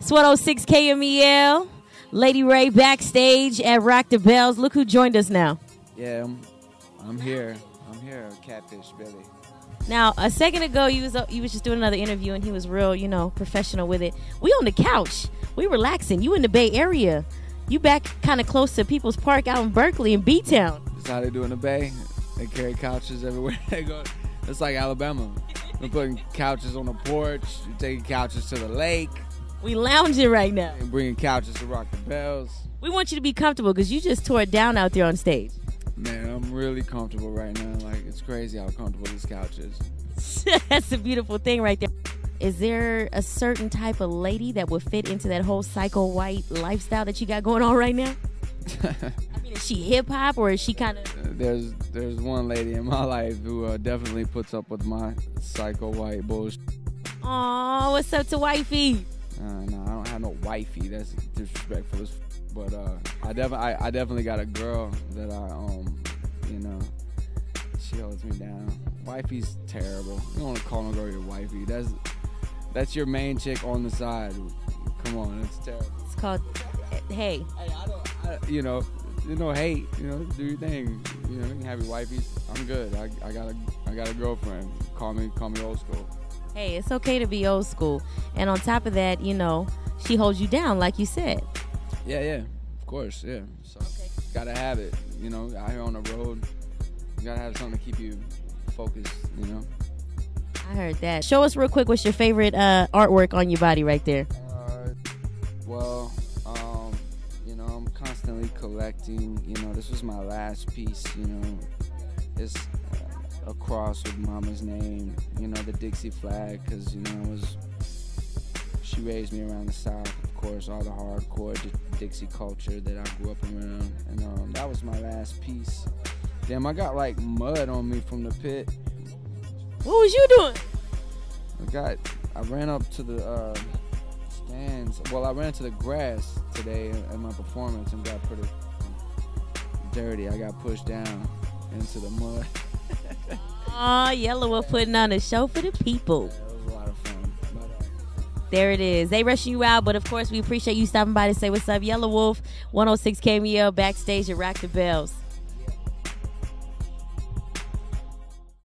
It's 106 KMEL. Lady Ray backstage at Rock the Bells. Look who joined us now. Yeah, I'm, I'm here. I'm here, Catfish Billy. Now, a second ago, you was uh, you was just doing another interview, and he was real, you know, professional with it. We on the couch, we relaxing. You in the Bay Area, you back kind of close to People's Park out in Berkeley in B Town. That's how they do in the Bay. They carry couches everywhere they go. It's like Alabama. They're putting couches on the porch. You're taking couches to the lake. We lounging right now. And bringing couches to rock the bells. We want you to be comfortable because you just tore it down out there on stage. Man, I'm really comfortable right now. Like it's crazy how comfortable this couch is. That's a beautiful thing right there. Is there a certain type of lady that would fit into that whole psycho white lifestyle that you got going on right now? Mean, is she hip hop or is she kind of? There's there's one lady in my life who uh, definitely puts up with my psycho white bullshit. Oh, what's up to wifey? Uh, no, I don't have no wifey. That's disrespectful as but uh, I definitely, I, I, definitely got a girl that I, um, you know, she holds me down. Wifey's terrible. You don't want to call no girl your wifey. That's that's your main chick on the side. Come on, it's terrible. It's called hey. Hey, I don't, I, you know, you know, hate. You know, do your thing. You know, you can have your wifeys. I'm good. I, I got a, I got a girlfriend. Call me, call me old school. Hey, it's okay to be old school. And on top of that, you know, she holds you down, like you said. Yeah, yeah, of course, yeah. So okay. gotta have it. You know, out here on the road, you gotta have something to keep you focused. You know. I heard that. Show us real quick what's your favorite uh, artwork on your body right there. Collecting. You know, this was my last piece. You know, it's uh, a cross with Mama's name. You know, the Dixie flag, because you know it was she raised me around the South, of course, all the hardcore Dixie culture that I grew up around. And um, that was my last piece. Damn, I got like mud on me from the pit. What was you doing? I got, I ran up to the uh, stands. Well, I ran to the grass today at my performance and got pretty dirty. I got pushed down into the mud. Aw, Yelawolf putting on a show for the people. Uh, there it is. They rushing you out, but of course, we appreciate you stopping by to say what's up. Yelawolf, 106 KMEL, backstage at Rock the Bells.